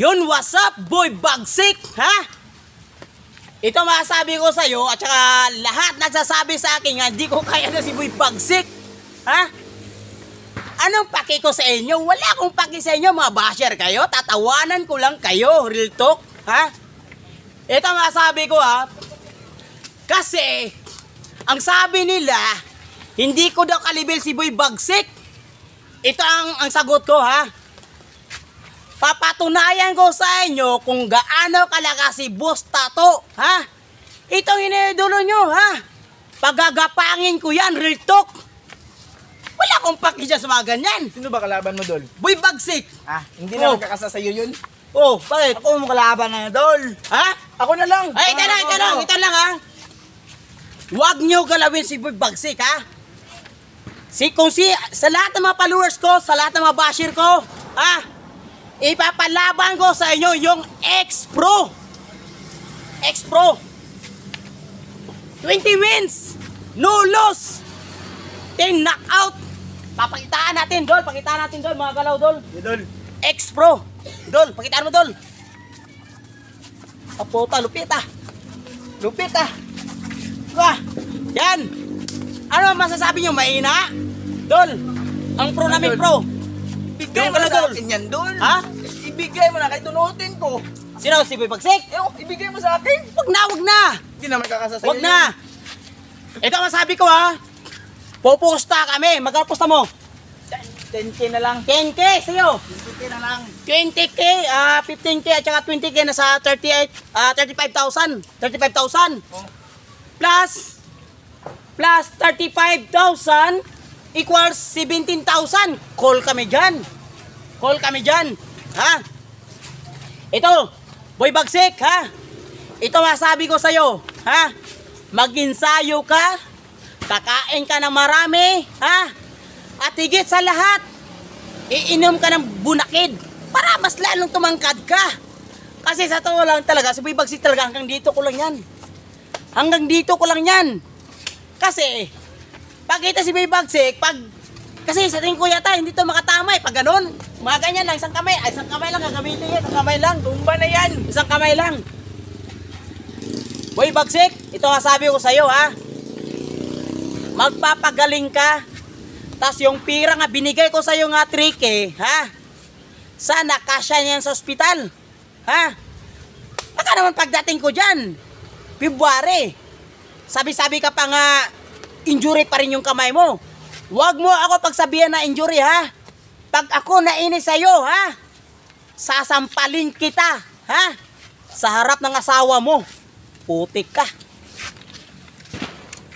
Yun, what's up, boy bagsik, ha? Ito masasabi ko sa'yo at saka lahat nagsasabi sa akin nga hindi ko kaya na si boy bagsik, ha? Anong paki ko sa inyo? Wala akong paki sa inyo, mga basher kayo. Tatawanan ko lang kayo, real talk, ha? Ito masasabi ko, ha? Kasi, ang sabi nila, hindi ko daw kalibel si Boy Bagsik. Ito ang, ang sagot ko, ha? Papatunayan ko sa inyo kung gaano kalakas si Boss Tato, ha? Itong inidulo nyo, ha? Pagagapangin ko yan, real talk. Wala akong paki dyan sa mga ganyan. Sino ba kalaban mo, Dol? Boy Bagsik. Ah, hindi Oh. na magkakasa sa'yo yun. Oh, bakit? Ako mo kalaban na, Dol. Ha? Ako na lang. Ay, ito lang, ito lang, ito lang ha. Huwag nyo galawin si Boy Bagsik ha. Si, kung si, sa lahat ng mga followers ko, sa lahat ng mga basher ko, ha, ipapalaban ko sa inyo yung X-Pro. X-Pro. 20 wins, no loss, 10 knockout. Papakitaan natin, Dol. Pakitaan natin, Dol. Mga galaw, Dol. Dol. X-Pro. Dol, pakitaan mo, Dol. Kapota, lupit ah. Lupit ah. Yan. Ano masasabi nyo? Mahina? Dol, ang pro namin pro. Ibigay mo na sa akin yan, Dol. Ha? Ibigay mo na kahit tunutin ko. Sino? Si Boy Pagsik? Eh, oh, ibigay mo sa akin. Wag na, wag na. Hindi na magkakasa sa'yo Wag na. Ito ang masabi ko ha. Pupusta kami. Magkano pusta mo? 10k na lang. 10k sa'yo. 10k na lang. 20k, ah 15k at saka 20k na sa 38 ah 35,000. 35,000. Oh. Plus plus 35,000 equals 17,000. Call kami diyan. Call kami diyan. Ha? Ito, boy bagsik, ha? Ito masabi ko sa'yo, ha? Mag-insayo ka, kakain ka ng marami, ha? At higit sa lahat, iinom ka ng bunakid para mas lalong tumangkad ka. Kasi sa totoo lang talaga, sa Bagsik talaga hanggang dito ko lang yan. Hanggang dito ko lang yan. Kasi, pag ito si Bagsik, pag, kasi sa tingin ko yata, hindi to makatamay. Pag ganun, mga ganyan lang, isang kamay, ay, isang kamay lang, gagamitin yan, isang kamay lang, tumba na yan, isang kamay lang. Boy Bagsik, ito nga sabi ko sa'yo ha. Magpapagaling ka, tapos yung pira nga binigay ko sa iyo nga 3K, ha? Sana kasya niyan sa ospital. Ha? Baka naman pagdating ko diyan, February. Sabi-sabi ka pa nga injury pa rin yung kamay mo. Huwag mo ako pagsabihan na injury, ha? Pag ako nainis sa iyo, ha? Sasampalin kita, ha? Sa harap ng asawa mo. Putik ka.